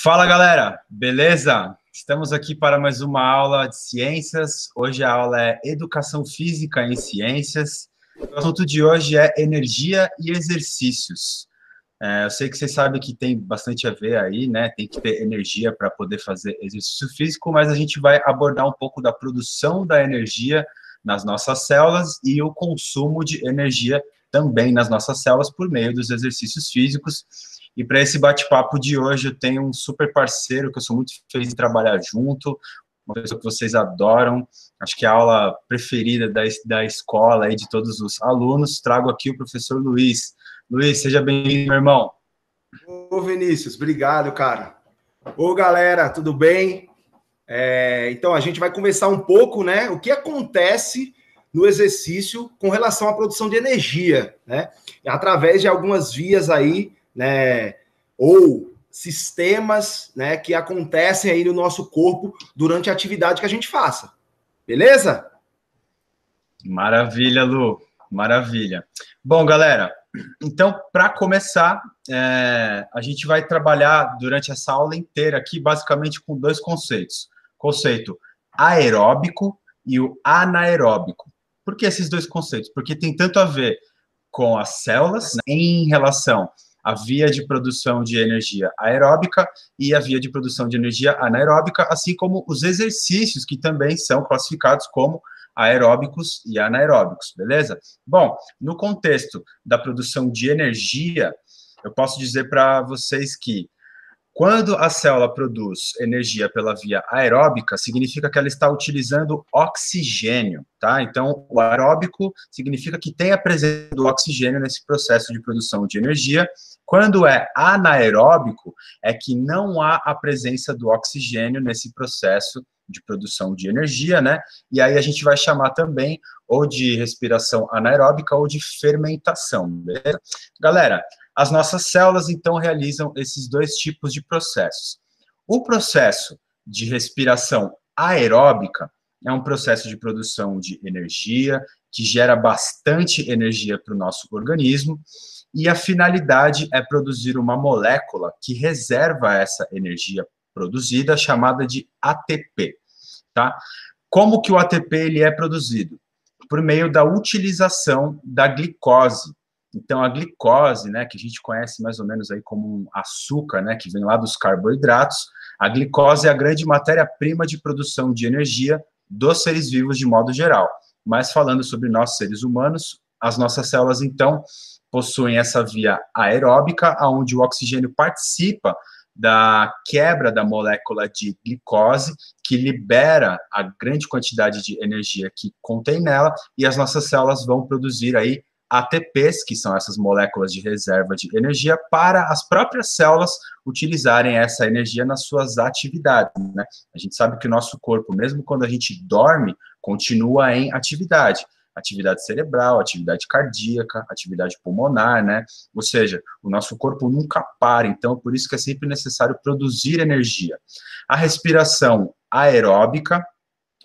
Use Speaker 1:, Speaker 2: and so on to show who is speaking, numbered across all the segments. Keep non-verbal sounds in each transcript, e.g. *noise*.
Speaker 1: Fala galera, beleza? Estamos aqui para mais uma aula de ciências. Hoje a aula é Educação Física em Ciências. O assunto de hoje é energia e exercícios. É, eu sei que vocês sabem que tem bastante a ver aí, né? Tem que ter energia para poder fazer exercício físico, mas a gente vai abordar um pouco da produção da energia nas nossas células e o consumo de energia também nas nossas células por meio dos exercícios físicos. E para esse bate-papo de hoje, eu tenho um super parceiro que eu sou muito feliz de trabalhar junto, uma pessoa que vocês adoram, acho que é a aula preferida da, da escola e de todos os alunos. Trago aqui o professor Luiz. Luiz, seja bem-vindo, meu irmão.
Speaker 2: Ô, Vinícius, obrigado, cara. Ô, galera, tudo bem? É, então, a gente vai conversar um pouco, né? O que acontece no exercício com relação à produção de energia, né? Através de algumas vias aí né, ou sistemas, né, que acontecem aí no nosso corpo durante a atividade que a gente faça. Beleza?
Speaker 1: Maravilha, Lu. Maravilha. Bom, galera, então, para começar, é, a gente vai trabalhar durante essa aula inteira aqui, basicamente, com dois conceitos. Conceito aeróbico e o anaeróbico. Por que esses dois conceitos? Porque tem tanto a ver com as células né, em relação a via de produção de energia aeróbica e a via de produção de energia anaeróbica, assim como os exercícios que também são classificados como aeróbicos e anaeróbicos, beleza? Bom, no contexto da produção de energia, eu posso dizer para vocês que quando a célula produz energia pela via aeróbica, significa que ela está utilizando oxigênio, tá? Então, o aeróbico significa que tem a presença do oxigênio nesse processo de produção de energia. Quando é anaeróbico, é que não há a presença do oxigênio nesse processo de produção de energia, né? E aí a gente vai chamar também ou de respiração anaeróbica ou de fermentação, beleza? Galera, as nossas células, então, realizam esses dois tipos de processos. O processo de respiração aeróbica é um processo de produção de energia que gera bastante energia para o nosso organismo, e a finalidade é produzir uma molécula que reserva essa energia produzida, chamada de ATP, tá? Como que o ATP ele é produzido? Por meio da utilização da glicose, então, a glicose, né, que a gente conhece mais ou menos aí como um açúcar, né, que vem lá dos carboidratos, a glicose é a grande matéria-prima de produção de energia dos seres vivos de modo geral. Mas falando sobre nós, seres humanos, as nossas células, então, possuem essa via aeróbica, onde o oxigênio participa da quebra da molécula de glicose, que libera a grande quantidade de energia que contém nela, e as nossas células vão produzir aí ATPs, que são essas moléculas de reserva de energia, para as próprias células utilizarem essa energia nas suas atividades. Né? A gente sabe que o nosso corpo, mesmo quando a gente dorme, continua em atividade. Atividade cerebral, atividade cardíaca, atividade pulmonar, né? Ou seja, o nosso corpo nunca para, então por isso que é sempre necessário produzir energia. A respiração aeróbica,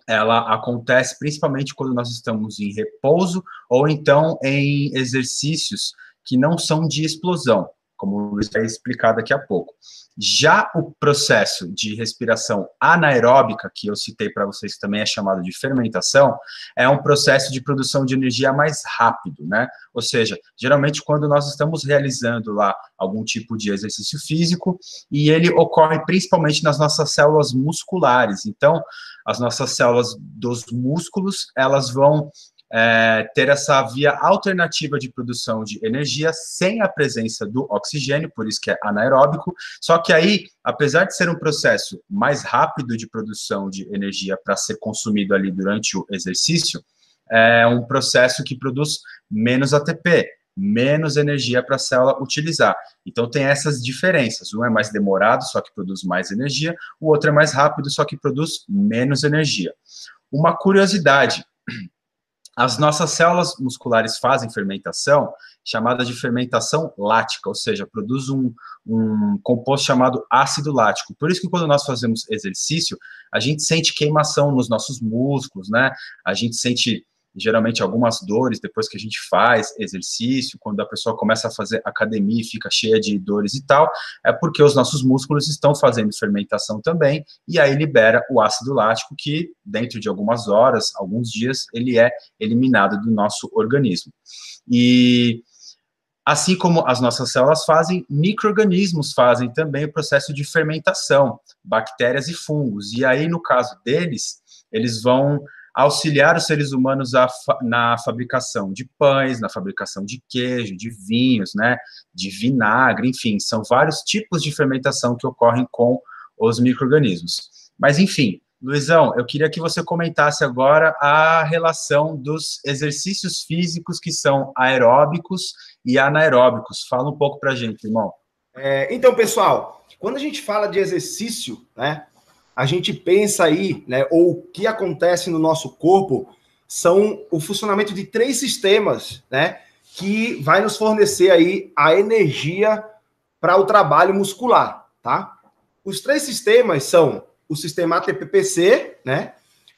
Speaker 1: ela acontece principalmente quando nós estamos em repouso ou então em exercícios que não são de explosão, como o Luiz vai explicar daqui a pouco. Já o processo de respiração anaeróbica, que eu citei para vocês, que também é chamado de fermentação, é um processo de produção de energia mais rápido, né? Ou seja, geralmente quando nós estamos realizando lá algum tipo de exercício físico, e ele ocorre principalmente nas nossas células musculares. Então, as nossas células dos músculos, elas vão é, ter essa via alternativa de produção de energia sem a presença do oxigênio, por isso que é anaeróbico. Só que aí, apesar de ser um processo mais rápido de produção de energia para ser consumido ali durante o exercício, é um processo que produz menos ATP, menos energia para a célula utilizar. Então tem essas diferenças. Um é mais demorado, só que produz mais energia, o outro é mais rápido, só que produz menos energia. Uma curiosidade, as nossas células musculares fazem fermentação, chamada de fermentação lática, ou seja, produz um, um composto chamado ácido lático. Por isso que quando nós fazemos exercício, a gente sente queimação nos nossos músculos, né? A gente sente geralmente algumas dores depois que a gente faz exercício, quando a pessoa começa a fazer academia e fica cheia de dores e tal, é porque os nossos músculos estão fazendo fermentação também, e aí libera o ácido lático que, dentro de algumas horas, alguns dias, ele é eliminado do nosso organismo. E assim como as nossas células fazem, micro-organismos fazem também o processo de fermentação, bactérias e fungos. E aí, no caso deles, eles vão auxiliar os seres humanos a, na fabricação de pães, na fabricação de queijo, de vinhos, né, de vinagre, enfim, são vários tipos de fermentação que ocorrem com os micro-organismos. Mas, enfim, Luizão, eu queria que você comentasse agora a relação dos exercícios físicos que são aeróbicos e anaeróbicos. Fala um pouco para a gente, irmão.
Speaker 2: É, então, pessoal, quando a gente fala de exercício, né, a gente pensa aí, né, ou o que acontece no nosso corpo são o funcionamento de três sistemas, né, que vai nos fornecer aí a energia para o trabalho muscular, tá? Os três sistemas são o sistema ATPPC, né,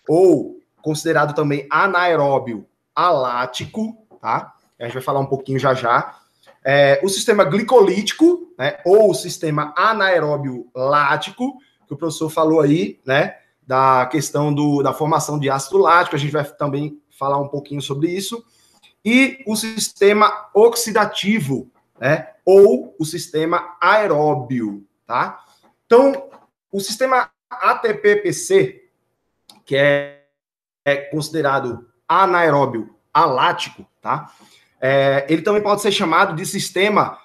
Speaker 2: ou considerado também anaeróbio alático, tá? A gente vai falar um pouquinho já já. É, o sistema glicolítico, né, ou o sistema anaeróbio lático, que o professor falou aí, né, da questão do, da formação de ácido lático, a gente vai também falar um pouquinho sobre isso, e o sistema oxidativo, né, ou o sistema aeróbio, tá? Então, o sistema ATPPC, que é, é considerado anaeróbio alático, tá? É, ele também pode ser chamado de sistema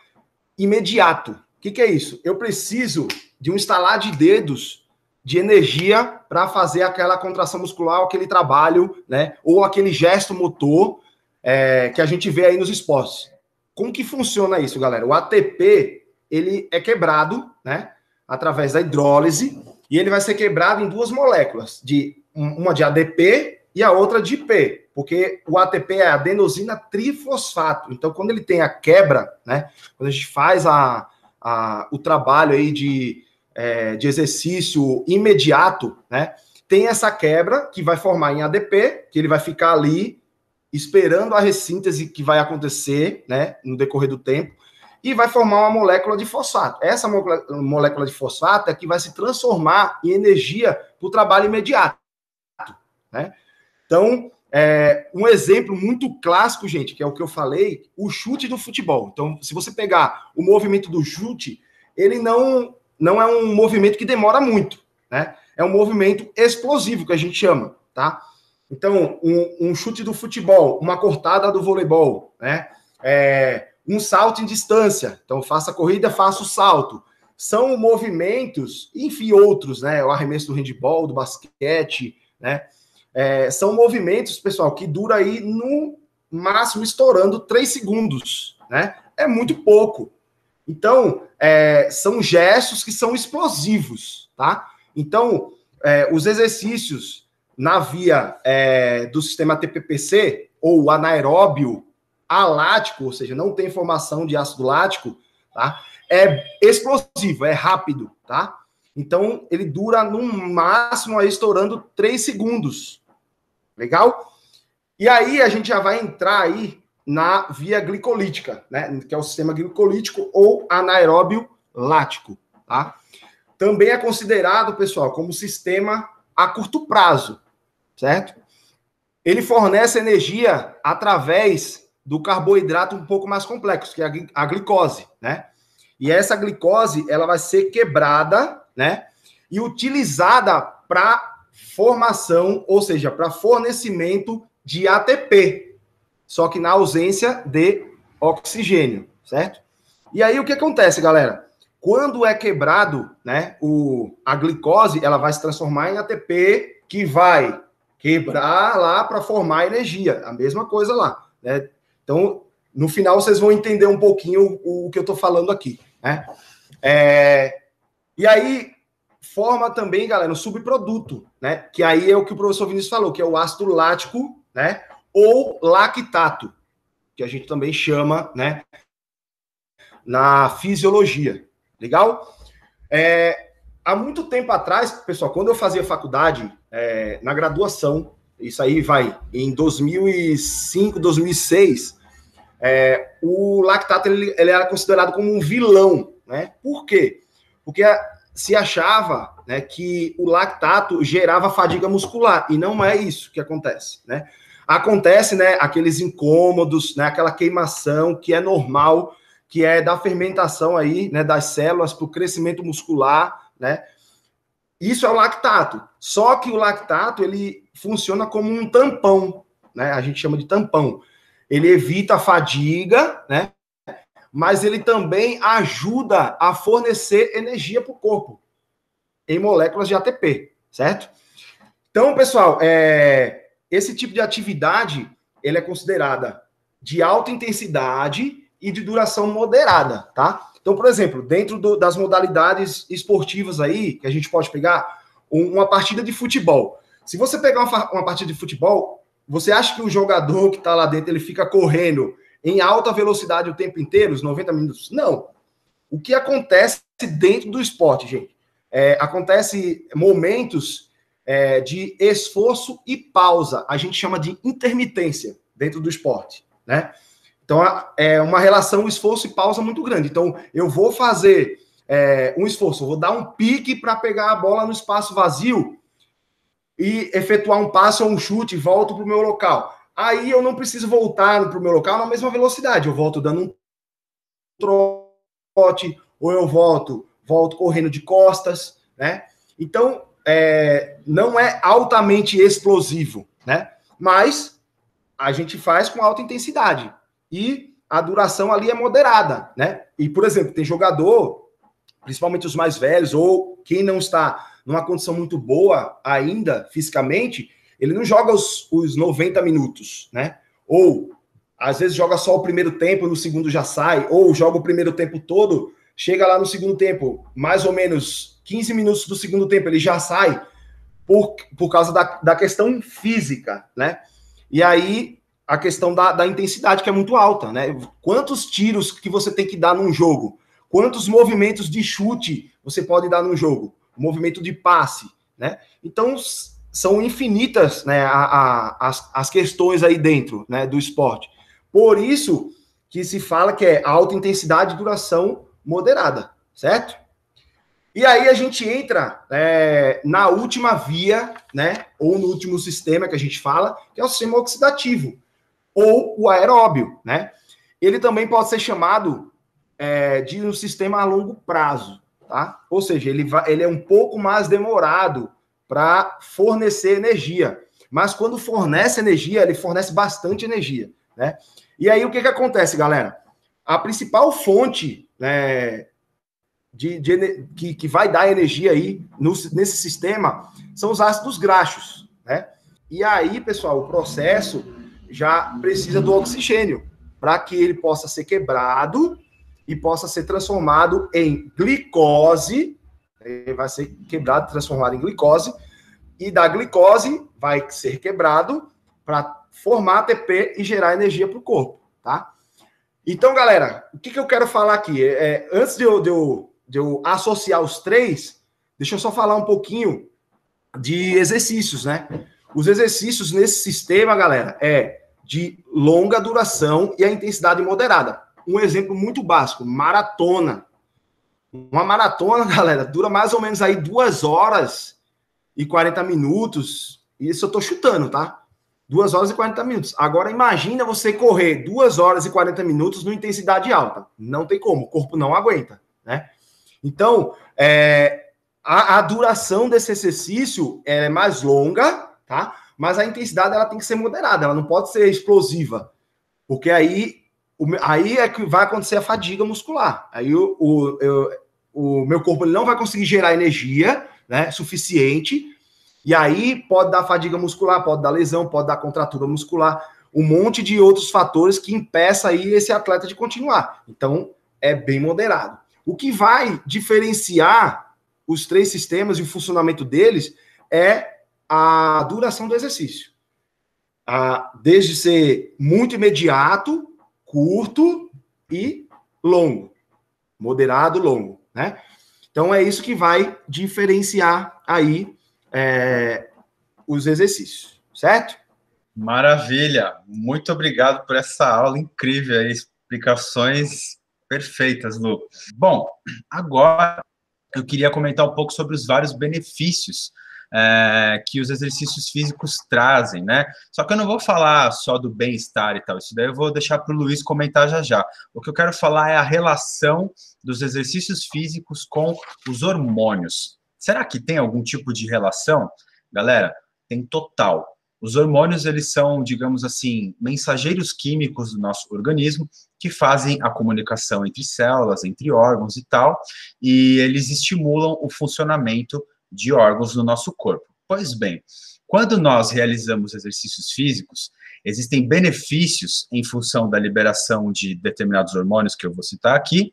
Speaker 2: imediato. O que, que é isso? Eu preciso de um estalar de dedos de energia para fazer aquela contração muscular, aquele trabalho, né? Ou aquele gesto motor é, que a gente vê aí nos esportes. Como que funciona isso, galera? O ATP ele é quebrado, né? Através da hidrólise e ele vai ser quebrado em duas moléculas, de uma de ADP e a outra de P, porque o ATP é adenosina trifosfato. Então, quando ele tem a quebra, né? Quando a gente faz a, a o trabalho aí de é, de exercício imediato, né? Tem essa quebra que vai formar em ADP, que ele vai ficar ali esperando a ressíntese que vai acontecer, né, no decorrer do tempo, e vai formar uma molécula de fosfato. Essa molécula de fosfato é que vai se transformar em energia para o trabalho imediato, né? Então, é, um exemplo muito clássico, gente, que é o que eu falei, o chute do futebol. Então, se você pegar o movimento do chute, ele não não é um movimento que demora muito, né? É um movimento explosivo que a gente chama, tá? Então, um, um chute do futebol, uma cortada do voleibol, né? É, um salto em distância. Então, faça a corrida, faça o salto. São movimentos, enfim, outros, né? O arremesso do handball, do basquete, né? É, são movimentos, pessoal, que dura aí no máximo estourando três segundos, né? É muito pouco. Então, é, são gestos que são explosivos, tá? Então, é, os exercícios na via é, do sistema TPPC, ou anaeróbio alático, ou seja, não tem formação de ácido lático, tá? É explosivo, é rápido, tá? Então, ele dura no máximo aí estourando 3 segundos. Legal? E aí a gente já vai entrar aí na via glicolítica, né? Que é o sistema glicolítico ou anaeróbio lático, tá? Também é considerado, pessoal, como sistema a curto prazo, certo? Ele fornece energia através do carboidrato um pouco mais complexo, que é a glicose, né? E essa glicose, ela vai ser quebrada, né? E utilizada para formação, ou seja, para fornecimento de ATP, só que na ausência de oxigênio, certo? E aí o que acontece, galera? Quando é quebrado, né, o, a glicose, ela vai se transformar em ATP, que vai quebrar lá para formar energia. A mesma coisa lá, né? Então, no final vocês vão entender um pouquinho o, o que eu estou falando aqui, né? É, e aí forma também, galera, um subproduto, né? Que aí é o que o professor Vinícius falou, que é o ácido lático, né? Ou lactato, que a gente também chama, né, na fisiologia. Legal? É, há muito tempo atrás, pessoal, quando eu fazia faculdade, é, na graduação, isso aí vai em 2005, 2006, é, o lactato ele, ele, era considerado como um vilão, né? Por quê? Porque se achava né, que o lactato gerava fadiga muscular, e não é isso que acontece, né? Acontece, né, aqueles incômodos, né, aquela queimação que é normal, que é da fermentação aí, né, das células para o crescimento muscular, né? Isso é o lactato. Só que o lactato ele funciona como um tampão, né? A gente chama de tampão. Ele evita a fadiga, né? Mas ele também ajuda a fornecer energia para o corpo em moléculas de ATP, certo? Então, pessoal, é, esse tipo de atividade ele é considerada de alta intensidade e de duração moderada, tá? Então, por exemplo, dentro do, das modalidades esportivas aí, que a gente pode pegar, um, uma partida de futebol. Se você pegar uma, uma partida de futebol, você acha que o jogador que está lá dentro ele fica correndo em alta velocidade o tempo inteiro, os 90 minutos? Não. O que acontece dentro do esporte, gente? É, acontece momentos é, de esforço e pausa. A gente chama de intermitência dentro do esporte, né? Então, é uma relação esforço e pausa muito grande. Então, eu vou fazer é, um esforço, vou dar um pique para pegar a bola no espaço vazio e efetuar um passe ou um chute, volto para o meu local. Aí eu não preciso voltar para o meu local na mesma velocidade. Eu volto dando um trote, ou eu volto, volto correndo de costas, né? Então, é, não é altamente explosivo, né? Mas a gente faz com alta intensidade e a duração ali é moderada, né? E, por exemplo, tem jogador, principalmente os mais velhos, ou quem não está numa condição muito boa ainda fisicamente, ele não joga os, os 90 minutos, né? Ou às vezes joga só o primeiro tempo, no segundo já sai, ou joga o primeiro tempo todo, chega lá no segundo tempo, mais ou menos 15 minutos do segundo tempo, ele já sai por, por causa da, da questão física, né? E aí a questão da, da intensidade, que é muito alta, né? Quantos tiros que você tem que dar num jogo? Quantos movimentos de chute você pode dar num jogo? Movimento de passe, né? Então, são infinitas né, a, a, as, as questões aí dentro né, do esporte. Por isso que se fala que é alta intensidade e duração moderada, certo? E aí a gente entra é, na última via, né? Ou no último sistema que a gente fala, que é o sistema oxidativo ou o aeróbio, né? Ele também pode ser chamado é, de um sistema a longo prazo, tá? Ou seja, ele, vai, ele é um pouco mais demorado para fornecer energia. Mas quando fornece energia, ele fornece bastante energia, né? E aí o que, que acontece, galera? A principal fonte né, de, de que, que vai dar energia aí no, nesse sistema são os ácidos graxos, né? E aí, pessoal, o processo já precisa do oxigênio para que ele possa ser quebrado e possa ser transformado em glicose. Ele vai ser quebrado, transformado em glicose, e da glicose vai ser quebrado para formar ATP e gerar energia para o corpo, tá? Então, galera, o que, que eu quero falar aqui? É, é, antes de eu, de, eu, de eu associar os três, deixa eu só falar um pouquinho de exercícios, né? Os exercícios nesse sistema, galera, é de longa duração e a intensidade moderada. Um exemplo muito básico: maratona. Uma maratona, *laughs* galera, dura mais ou menos aí duas horas e 40 minutos. Isso eu tô chutando, tá? Duas horas e 40 minutos. Agora imagina você correr duas horas e 40 minutos numa intensidade alta. Não tem como, o corpo não aguenta, né? Então, é, a, a duração desse exercício é mais longa, tá? mas a intensidade ela tem que ser moderada, ela não pode ser explosiva, porque aí, o, aí é que vai acontecer a fadiga muscular. Aí o, o, eu, o meu corpo ele não vai conseguir gerar energia né, suficiente, e aí pode dar fadiga muscular, pode dar lesão, pode dar contratura muscular, um monte de outros fatores que impeça aí esse atleta de continuar. Então, é bem moderado. O que vai diferenciar os três sistemas e o funcionamento deles é a duração do exercício. Desde ser muito imediato, curto e longo. Moderado, longo, né? Então é isso que vai diferenciar aí é, os exercícios, certo?
Speaker 1: Maravilha, muito obrigado por essa aula incrível, explicações perfeitas, Lu. Bom, agora eu queria comentar um pouco sobre os vários benefícios é, que os exercícios físicos trazem, né? Só que eu não vou falar só do bem-estar e tal, isso daí eu vou deixar para o Luiz comentar já já. O que eu quero falar é a relação dos exercícios físicos com os hormônios. Será que tem algum tipo de relação? Galera, tem total. Os hormônios, eles são, digamos assim, mensageiros químicos do nosso organismo que fazem a comunicação entre células, entre órgãos e tal, e eles estimulam o funcionamento de órgãos no nosso corpo. Pois bem, quando nós realizamos exercícios físicos, existem benefícios em função da liberação de determinados hormônios que eu vou citar aqui,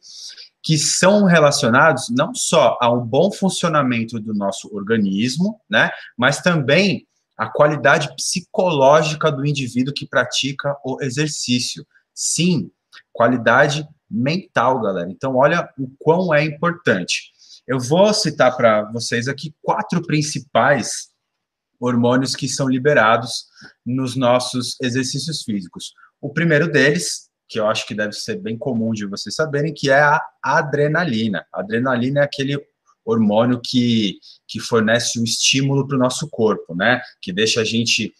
Speaker 1: que são relacionados não só a um bom funcionamento do nosso organismo, né, mas também a qualidade psicológica do indivíduo que pratica o exercício. Sim, qualidade mental, galera. Então, olha o quão é importante. Eu vou citar para vocês aqui quatro principais hormônios que são liberados nos nossos exercícios físicos. O primeiro deles, que eu acho que deve ser bem comum de vocês saberem, que é a adrenalina. A adrenalina é aquele hormônio que, que fornece o estímulo para o nosso corpo, né? Que deixa a gente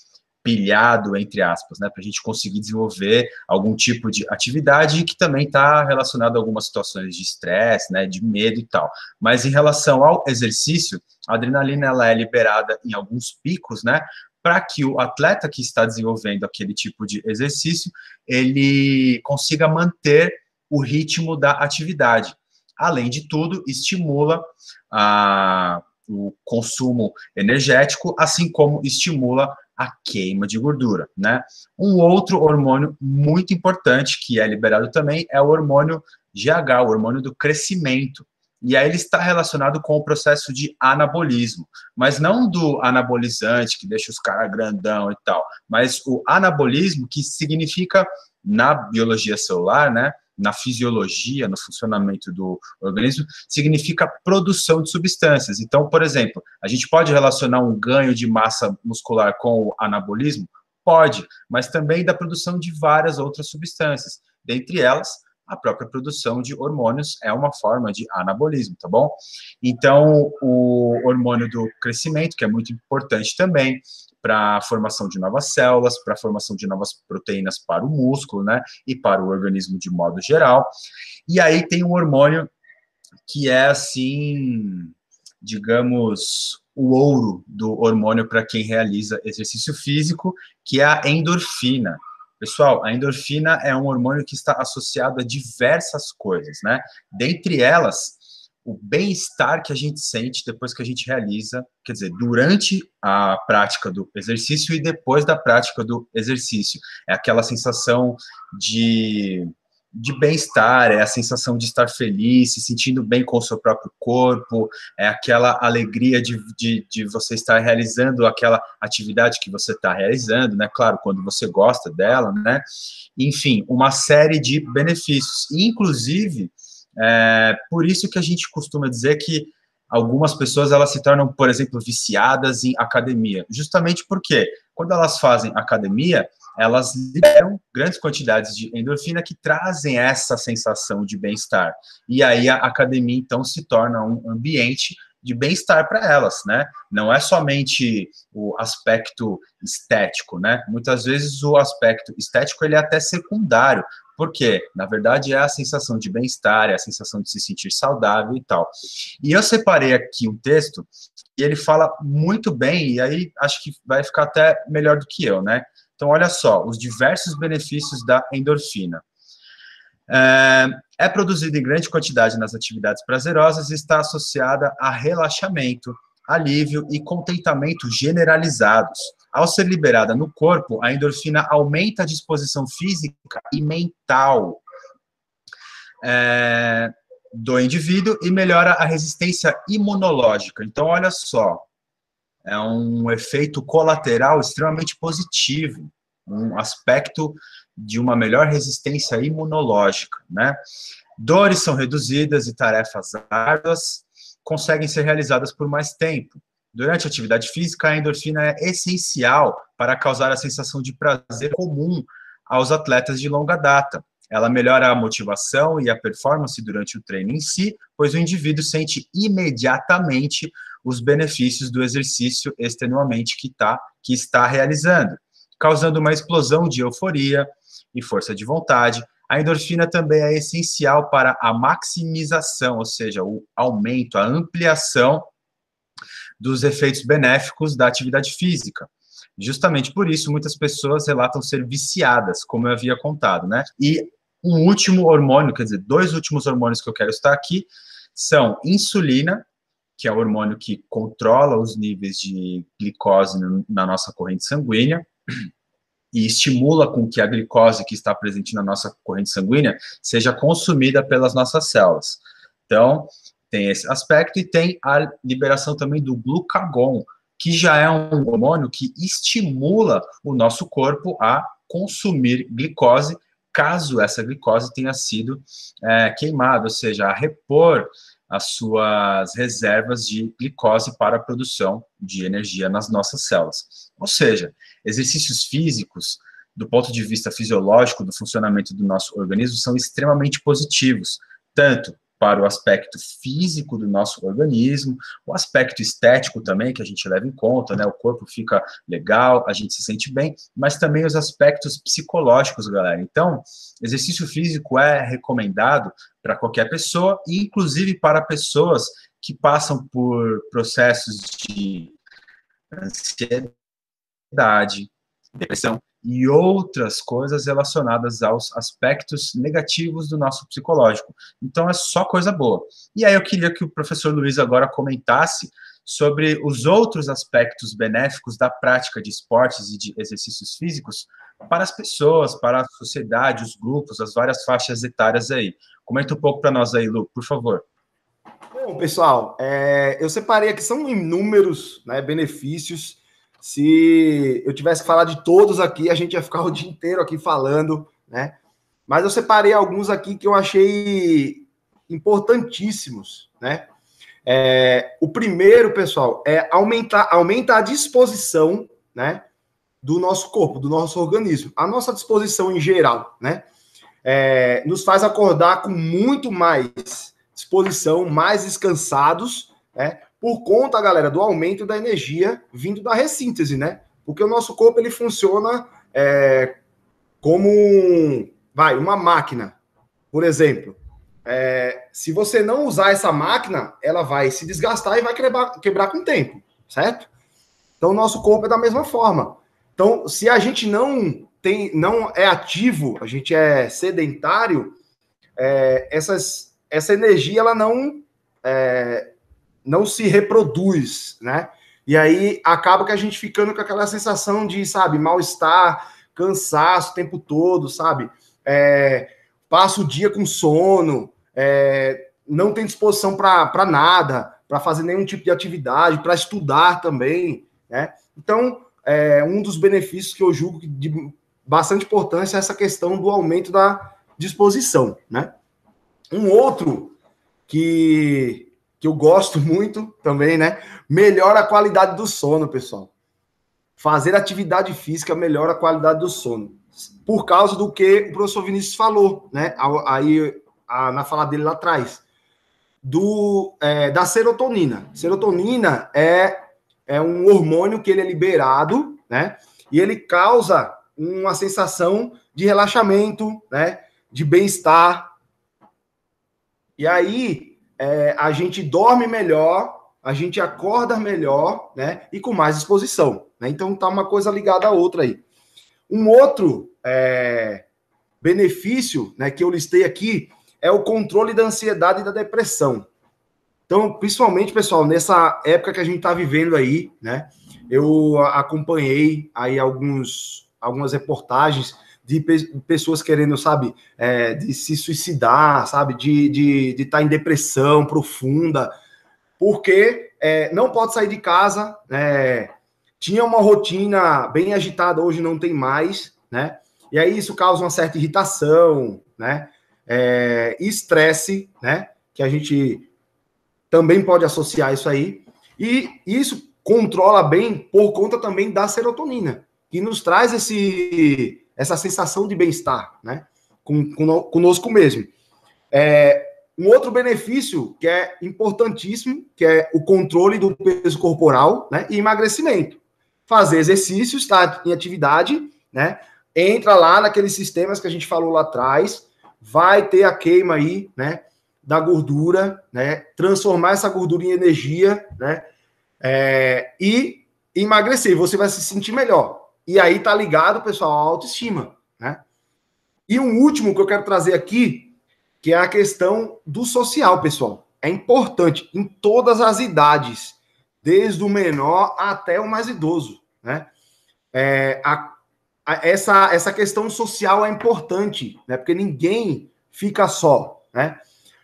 Speaker 1: pilhado, entre aspas, né, para a gente conseguir desenvolver algum tipo de atividade que também está relacionado a algumas situações de estresse, né, de medo e tal. Mas em relação ao exercício, a adrenalina ela é liberada em alguns picos, né, para que o atleta que está desenvolvendo aquele tipo de exercício, ele consiga manter o ritmo da atividade. Além de tudo, estimula a, o consumo energético, assim como estimula a queima de gordura, né? Um outro hormônio muito importante que é liberado também é o hormônio GH, o hormônio do crescimento. E aí ele está relacionado com o processo de anabolismo, mas não do anabolizante que deixa os caras grandão e tal, mas o anabolismo que significa na biologia celular, né? na fisiologia, no funcionamento do organismo, significa produção de substâncias. Então, por exemplo, a gente pode relacionar um ganho de massa muscular com o anabolismo? Pode, mas também da produção de várias outras substâncias, dentre elas a própria produção de hormônios é uma forma de anabolismo, tá bom? Então, o hormônio do crescimento, que é muito importante também, para a formação de novas células, para a formação de novas proteínas para o músculo, né, e para o organismo de modo geral. E aí tem um hormônio que é assim, digamos, o ouro do hormônio para quem realiza exercício físico, que é a endorfina. Pessoal, a endorfina é um hormônio que está associado a diversas coisas, né? Dentre elas, o bem-estar que a gente sente depois que a gente realiza, quer dizer, durante a prática do exercício e depois da prática do exercício. É aquela sensação de, de bem-estar, é a sensação de estar feliz, se sentindo bem com o seu próprio corpo, é aquela alegria de, de, de você estar realizando aquela atividade que você está realizando, né? Claro, quando você gosta dela, né? Enfim, uma série de benefícios. Inclusive, é, por isso que a gente costuma dizer que algumas pessoas elas se tornam, por exemplo, viciadas em academia, justamente porque quando elas fazem academia, elas liberam grandes quantidades de endorfina que trazem essa sensação de bem-estar. E aí a academia então se torna um ambiente de bem-estar para elas, né? Não é somente o aspecto estético, né? Muitas vezes o aspecto estético ele é até secundário, porque, na verdade, é a sensação de bem-estar, é a sensação de se sentir saudável e tal. E eu separei aqui um texto e ele fala muito bem, e aí acho que vai ficar até melhor do que eu, né? Então, olha só, os diversos benefícios da endorfina. É, é produzida em grande quantidade nas atividades prazerosas e está associada a relaxamento, alívio e contentamento generalizados. Ao ser liberada no corpo, a endorfina aumenta a disposição física e mental é, do indivíduo e melhora a resistência imunológica. Então, olha só, é um efeito colateral extremamente positivo, um aspecto de uma melhor resistência imunológica, né? Dores são reduzidas e tarefas árduas conseguem ser realizadas por mais tempo. Durante a atividade física, a endorfina é essencial para causar a sensação de prazer comum aos atletas de longa data. Ela melhora a motivação e a performance durante o treino em si, pois o indivíduo sente imediatamente os benefícios do exercício extenuamente que, tá, que está realizando, causando uma explosão de euforia e força de vontade. A endorfina também é essencial para a maximização, ou seja, o aumento, a ampliação dos efeitos benéficos da atividade física. Justamente por isso, muitas pessoas relatam ser viciadas, como eu havia contado, né? E um último hormônio, quer dizer, dois últimos hormônios que eu quero estar aqui são insulina, que é o hormônio que controla os níveis de glicose na nossa corrente sanguínea e estimula com que a glicose que está presente na nossa corrente sanguínea seja consumida pelas nossas células. Então, tem esse aspecto e tem a liberação também do glucagon, que já é um hormônio que estimula o nosso corpo a consumir glicose caso essa glicose tenha sido é, queimada, ou seja, a repor as suas reservas de glicose para a produção de energia nas nossas células. Ou seja, exercícios físicos, do ponto de vista fisiológico do funcionamento do nosso organismo, são extremamente positivos, tanto para o aspecto físico do nosso organismo, o aspecto estético também, que a gente leva em conta, né? O corpo fica legal, a gente se sente bem, mas também os aspectos psicológicos, galera. Então, exercício físico é recomendado para qualquer pessoa, inclusive para pessoas que passam por processos de ansiedade, depressão, e outras coisas relacionadas aos aspectos negativos do nosso psicológico. Então é só coisa boa. E aí eu queria que o professor Luiz agora comentasse sobre os outros aspectos benéficos da prática de esportes e de exercícios físicos para as pessoas, para a sociedade, os grupos, as várias faixas etárias aí. Comenta um pouco para nós aí, Lu, por favor.
Speaker 2: Bom, pessoal, é, eu separei aqui, são inúmeros né, benefícios se eu tivesse que falar de todos aqui, a gente ia ficar o dia inteiro aqui falando, né? Mas eu separei alguns aqui que eu achei importantíssimos, né? É, o primeiro, pessoal, é aumentar, aumentar a disposição, né? Do nosso corpo, do nosso organismo. A nossa disposição em geral, né? É, nos faz acordar com muito mais disposição, mais descansados, né? Por conta, galera, do aumento da energia vindo da ressíntese, né? Porque o nosso corpo ele funciona é, como um, vai, uma máquina. Por exemplo, é, se você não usar essa máquina, ela vai se desgastar e vai quebrar, quebrar com o tempo, certo? Então, o nosso corpo é da mesma forma. Então, se a gente não tem, não é ativo, a gente é sedentário, é, essas, essa energia ela não é, não se reproduz, né? E aí acaba que a gente ficando com aquela sensação de, sabe, mal-estar, cansaço o tempo todo, sabe? É, passa o dia com sono, é, não tem disposição para nada, para fazer nenhum tipo de atividade, para estudar também, né? Então, é, um dos benefícios que eu julgo de bastante importância é essa questão do aumento da disposição, né? Um outro que que eu gosto muito também, né? Melhora a qualidade do sono, pessoal. Fazer atividade física melhora a qualidade do sono. Por causa do que o professor Vinícius falou, né? Aí, na fala dele lá atrás. Do, é, da serotonina. Serotonina é, é um hormônio que ele é liberado, né? E ele causa uma sensação de relaxamento, né? De bem-estar. E aí, é, a gente dorme melhor, a gente acorda melhor, né? E com mais disposição. Né? Então tá uma coisa ligada à outra aí. Um outro é, benefício né, que eu listei aqui é o controle da ansiedade e da depressão. Então, principalmente, pessoal, nessa época que a gente está vivendo aí, né? Eu acompanhei aí alguns, algumas reportagens de pessoas querendo, sabe, é, de se suicidar, sabe, de estar de, de tá em depressão profunda, porque é, não pode sair de casa, é, tinha uma rotina bem agitada, hoje não tem mais, né? E aí isso causa uma certa irritação, né? É, estresse, né? Que a gente também pode associar isso aí. E isso controla bem por conta também da serotonina, que nos traz esse, essa sensação de bem-estar, né? Com, com, conosco mesmo. É, um outro benefício que é importantíssimo, que é o controle do peso corporal né, e emagrecimento. Fazer exercício, estar em atividade, né? Entra lá naqueles sistemas que a gente falou lá atrás, vai ter a queima aí, né? Da gordura, né? Transformar essa gordura em energia, né? É, e emagrecer, você vai se sentir melhor. E aí tá ligado, pessoal, à autoestima, né? E um último que eu quero trazer aqui, que é a questão do social, pessoal. É importante em todas as idades, desde o menor até o mais idoso, né? É, a, a, essa, essa questão social é importante, né? Porque ninguém fica só, né?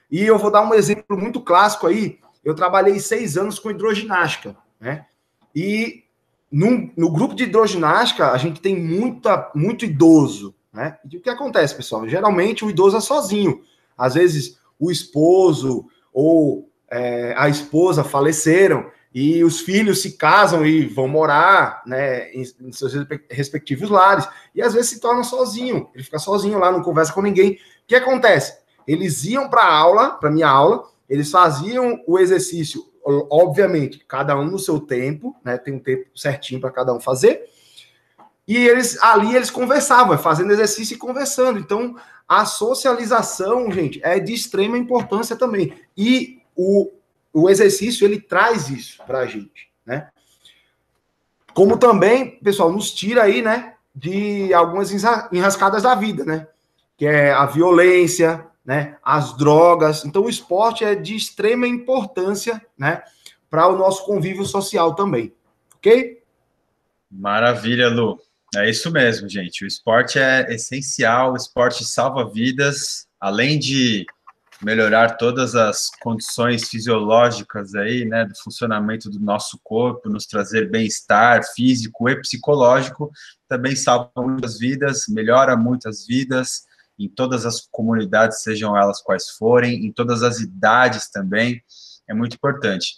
Speaker 2: E eu vou dar um exemplo muito clássico aí. Eu trabalhei seis anos com hidroginástica, né? E no, no grupo de hidroginástica, a gente tem muita, muito idoso, né? E o que acontece, pessoal? Geralmente o idoso é sozinho. Às vezes o esposo ou é, a esposa faleceram e os filhos se casam e vão morar né, em, em, seus respectivos lares, e às vezes se torna sozinho, ele fica sozinho lá, não conversa com ninguém. O que acontece? Eles iam para a aula, para minha aula, eles faziam o exercício, obviamente, cada um no seu tempo, né? Tem um tempo certinho para cada um fazer. E eles ali eles conversavam, fazendo exercício e conversando. Então, a socialização, gente, é de extrema importância também. E o, o exercício ele traz isso para a gente, né? Como também, pessoal, nos tira aí, né, de algumas enrascadas da vida, né? Que é a violência, né, as drogas. Então, o esporte é de extrema importância, né, para o nosso convívio social também, ok?
Speaker 1: Maravilha, Lu. É isso mesmo, gente. O esporte é essencial, o esporte salva vidas, além de melhorar todas as condições fisiológicas aí, né, do funcionamento do nosso corpo, nos trazer bem-estar físico e psicológico, também salva muitas vidas, melhora muitas vidas em todas as comunidades, sejam elas quais forem, em todas as idades também, é muito importante.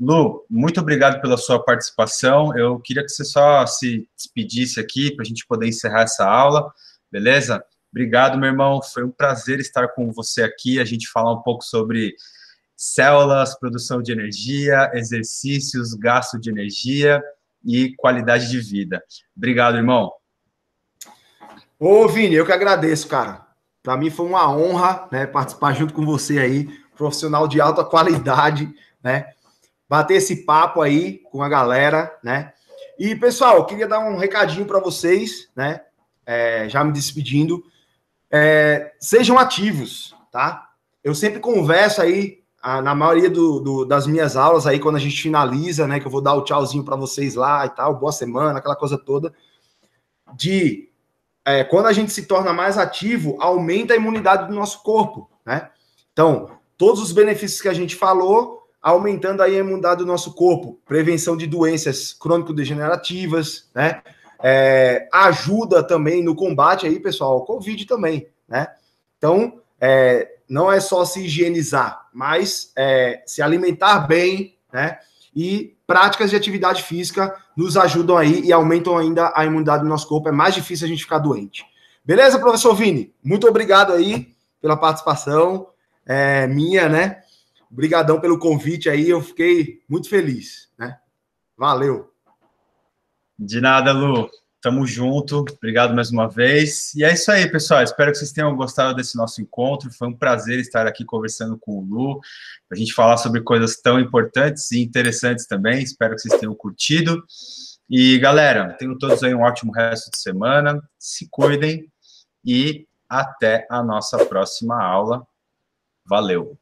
Speaker 1: Lu, muito obrigado pela sua participação. Eu queria que você só se despedisse aqui para a gente poder encerrar essa aula, beleza? Obrigado, meu irmão. Foi um prazer estar com você aqui. A gente falar um pouco sobre células, produção de energia, exercícios, gasto de energia e qualidade de vida. Obrigado, irmão.
Speaker 2: Ô, Vini, eu que agradeço, cara. Para mim foi uma honra, né, participar junto com você aí, profissional de alta qualidade, né? Bater esse papo aí com a galera, né? E pessoal, queria dar um recadinho para vocês, né? É, já me despedindo é, sejam ativos, tá? Eu sempre converso aí, a, na maioria do, do, das minhas aulas aí, quando a gente finaliza, né, que eu vou dar o tchauzinho para vocês lá e tal, boa semana, aquela coisa toda, de é, quando a gente se torna mais ativo, aumenta a imunidade do nosso corpo, né? Então, todos os benefícios que a gente falou, aumentando aí a imunidade do nosso corpo, prevenção de doenças crônico-degenerativas, né? é, ajuda também no combate aí, pessoal, ao Covid também, né? Então, é, não é só se higienizar, mas é, se alimentar bem, né? E práticas de atividade física nos ajudam aí e aumentam ainda a imunidade do nosso corpo. É mais difícil a gente ficar doente. Beleza, professor Vini? Muito obrigado aí pela participação é, minha, né? Obrigadão pelo convite aí, eu fiquei muito feliz, né? Valeu.
Speaker 1: De nada, Lu. Tamo junto. Obrigado mais uma vez. E é isso aí, pessoal. Espero que vocês tenham gostado desse nosso encontro. Foi um prazer estar aqui conversando com o Lu, a gente falar sobre coisas tão importantes e interessantes também. Espero que vocês tenham curtido. E, galera, tenham todos aí um ótimo resto de semana. Se cuidem e até a nossa próxima aula. Valeu!